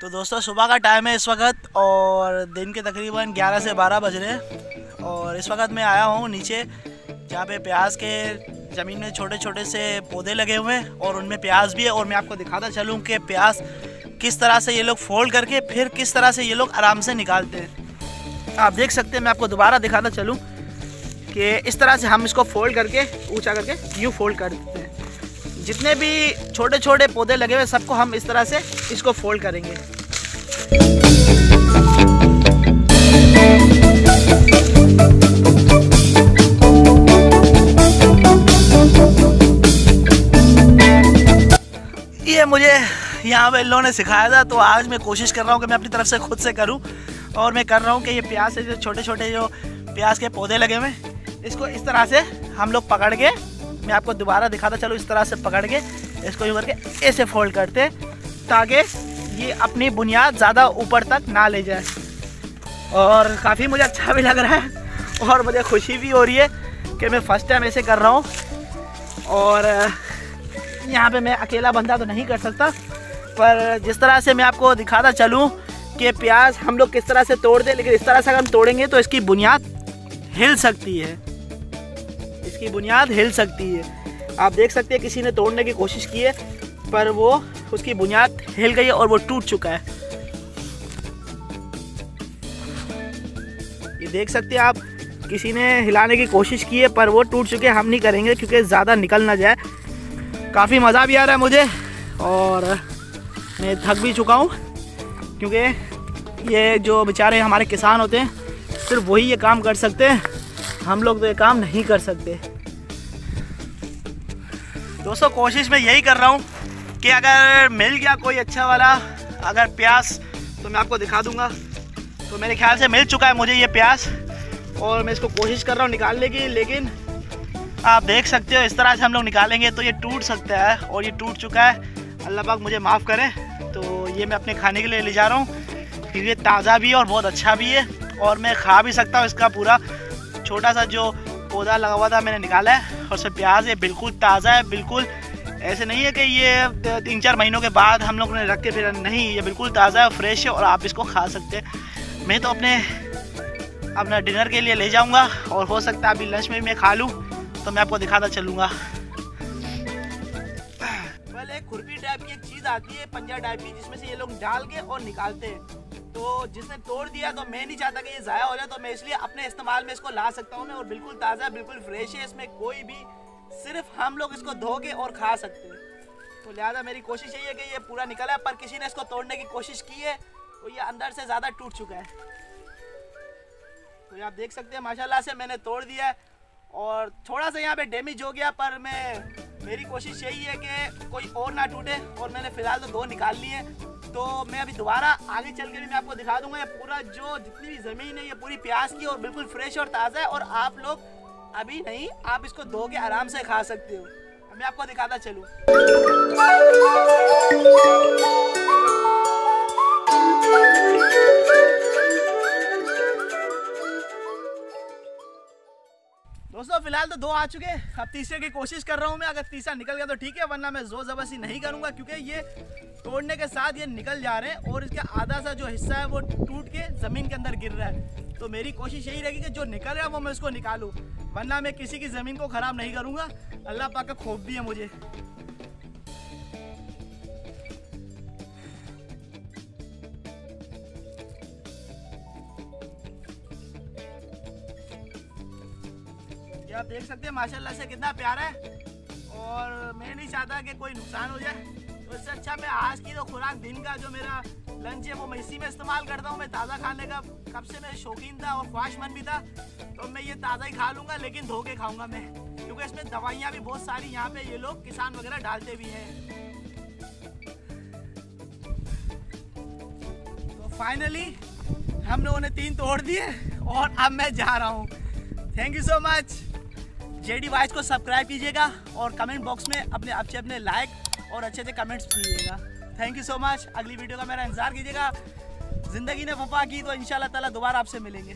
तो दोस्तों, सुबह का टाइम है इस वक्त और दिन के तकरीबन 11 से 12 बज रहे हैं। और इस वक्त मैं आया हूँ नीचे, जहाँ पे प्याज के ज़मीन में छोटे छोटे से पौधे लगे हुए हैं और उनमें प्याज भी है और मैं आपको दिखाता चलूँ कि प्याज किस तरह से ये लोग फोल्ड करके फिर किस तरह से ये लोग आराम से निकालते हैं। आप देख सकते हैं, मैं आपको दोबारा दिखाता चलूँ कि इस तरह से हम इसको फोल्ड करके, ऊँचा करके, यूँ फोल्ड कर देते जितने भी छोटे छोटे पौधे लगे हुए सबको हम इस तरह से इसको फोल्ड करेंगे। ये मुझे यहाँ पे लोगों ने सिखाया था तो आज मैं कोशिश कर रहा हूँ कि मैं अपनी तरफ़ से खुद से करूँ, और मैं कर रहा हूँ कि ये प्याज से जो छोटे छोटे जो प्याज के पौधे लगे हुए इसको इस तरह से हम लोग पकड़ के मैं आपको दोबारा दिखाता चलो, इस तरह से पकड़ के, इसको यूँ करके ऐसे फोल्ड करते, ताकि ये अपनी बुनियाद ज़्यादा ऊपर तक ना ले जाए। और काफ़ी मुझे अच्छा भी लग रहा है, और मुझे खुशी भी हो रही है कि मैं फ़र्स्ट टाइम ऐसे कर रहा हूँ। और, यहाँ पे मैं अकेला बंदा तो नहीं कर सकता, पर जिस तरह से मैं आपको दिखाता चलूँ कि प्याज हम लोग किस तरह से तोड़ दें लेकिन इस तरह से अगर हम तोड़ेंगे तो इसकी बुनियाद हिल सकती है। इसकी बुनियाद हिल सकती है। आप देख सकते हैं किसी ने तोड़ने की कोशिश की है, पर वो उसकी बुनियाद हिल गई है और वो टूट चुका है। ये देख सकते हैं आप, किसी ने हिलाने की कोशिश की है, पर वो टूट चुके हम नहीं करेंगे, क्योंकि ज़्यादा निकल ना जाए। काफ़ी मज़ा भी आ रहा है मुझे, और मैं थक भी चुका हूँ, क्योंकि ये जो बेचारे हमारे किसान होते हैं, सिर्फ़ वही ये काम कर सकते हैं। हम लोग तो ये काम नहीं कर सकते। दोस्तों, कोशिश मैं यही कर रहा हूँ कि अगर मिल गया कोई अच्छा वाला, अगर प्यास तो मैं आपको दिखा दूँगा। तो मेरे ख्याल से मिल चुका है मुझे ये प्यास, और मैं इसको कोशिश कर रहा हूँ निकालने की, लेकिन आप देख सकते हो, इस तरह से हम लोग निकालेंगे तो ये टूट सकता है, और ये टूट चुका है। अल्लाह पाक मुझे माफ़ करें तो ये मैं अपने खाने के लिए ले जा रहा हूँ। क्योंकि ये ताज़ा भी है और बहुत अच्छा भी है, और मैं खा भी सकता हूँ इसका पूरा। छोटा सा जो पौधा लगा हुआ था मैंने निकाला है, और सब प्याज है, बिल्कुल ताज़ा है, बिल्कुल ऐसे नहीं है कि ये तीन चार महीनों के बाद हम लोग ने रख के फिर नहीं, ये बिल्कुल ताज़ा है फ्रेश है और आप इसको खा सकते हैं। मैं तो अपने, अपना डिनर के लिए ले जाऊँगा और हो सकता है अभी लंच में भी मैं खा लूँ तो मैं आपको दिखाता चलूँगा। खुरपी टाइप की एक चीज़ आती है, पंजा टाइप की, जिसमें से ये लोग डाल के और निकालते हैं। तो जिसने तोड़ दिया तो मैं नहीं चाहता कि ये ज़ाया हो जाए तो मैं इसलिए अपने इस्तेमाल में इसको ला सकता हूँ मैं और बिल्कुल ताज़ा, बिल्कुल फ्रेश है। इसमें कोई भी, सिर्फ़ हम लोग इसको धो के और खा सकते हैं। तो लिहाजा मेरी कोशिश यही है कि ये पूरा निकला है, पर किसी ने इसको तोड़ने की कोशिश की है तो ये अंदर से ज़्यादा टूट चुका है। तो ये आप देख सकते हैं, माशाल्लाह से मैंने तोड़ दिया है और थोड़ा सा यहाँ पे डैमेज हो गया, पर मैं, मेरी कोशिश यही है कि कोई और ना टूटे और मैंने फ़िलहाल तो दो निकाल लिए। तो मैं अभी दोबारा आगे चल के भी मैं आपको दिखा दूँगा ये पूरा जो जितनी भी ज़मीन है, ये पूरी प्याज की और बिल्कुल फ्रेश और ताज़ा है और आप लोग अभी नहीं, आप इसको धो के आराम से खा सकते हो। मैं आपको दिखाता चलूँ। दोस्तों, फ़िलहाल तो दो आ चुके हैं। अब तीसरे की कोशिश कर रहा हूँ मैं। अगर तीसरा निकल गया तो ठीक है, वरना मैं ज़ोर ज़बरदस्ती नहीं करूँगा, क्योंकि ये तोड़ने के साथ ये निकल जा रहे हैं और इसका आधा सा जो हिस्सा है वो टूट के ज़मीन के अंदर गिर रहा है। तो मेरी कोशिश यही रहेगी कि जो निकल रहा है वो मैं उसको निकालूँ, वरना मैं किसी की ज़मीन को ख़राब नहीं करूँगा। अल्लाह पाक का खोफ भी है मुझे। ये आप देख सकते हैं, माशाल्लाह से कितना प्यारा है। और मैं नहीं चाहता कि कोई नुकसान हो जाए। तो इससे अच्छा मैं आज की तो खुराक दिन का जो मेरा लंच है, वो मैं इसी में इस्तेमाल करता हूँ। मैं ताज़ा खाने का कब से मैं शौकीन था और ख्वाहिशमंद भी था तो मैं ये ताज़ा ही खा लूँगा, लेकिन धो के खाऊँगा मैं। क्योंकि इसमें दवाइयाँ भी बहुत सारी यहाँ पे ये लोग किसान वगैरह डालते भी हैं। तो फाइनली हम लोगों ने तीन तोड़ दिए और अब मैं जा रहा हूँ। Thank you so much JD Wise को सब्सक्राइब कीजिएगा और कमेंट बॉक्स में अपने, अच्छे अपने लाइक और अच्छे अच्छे कमेंट्स कीजिएगा थैंक यू सो मच अगली वीडियो का मेरा इंतज़ार कीजिएगा। ज़िंदगी ने वफा की तो इन ताला दोबारा आपसे मिलेंगे।